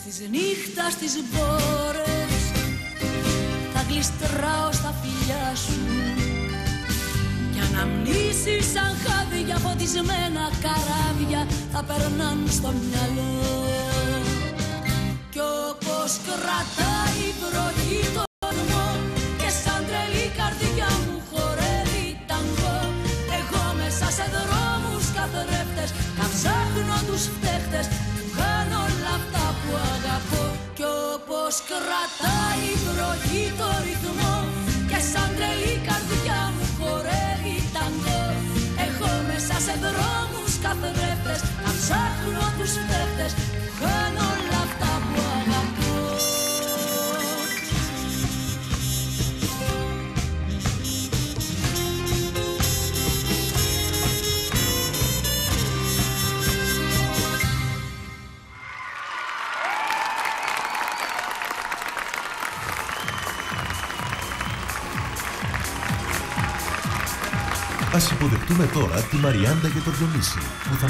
νύχτας τις μπόρες Θα γλιστράω στα φιλιά σου Κι αναμνήσεις σαν χάδια φωτισμένα καράβια Θα περνάν στο μυαλό. Κι όπως κρατάει η βροχή το ορμό Και σαν τρελή καρδιά μου χορεύει ταγκό Εγώ μέσα σε δρόμους καθρέφτες Να ψάχνω τους φταίχτες όπως κρατάει η βροχή το ρυθμό Και σαν τρελή καρδιά μου χορεύει ταγκό. Εγώ μέσα σε δρόμους καθρέφτες Να ψάχνω τους φταίχτες Ας υποδεχτούμε τώρα τη Μαριάντα και τον Διονύση που θα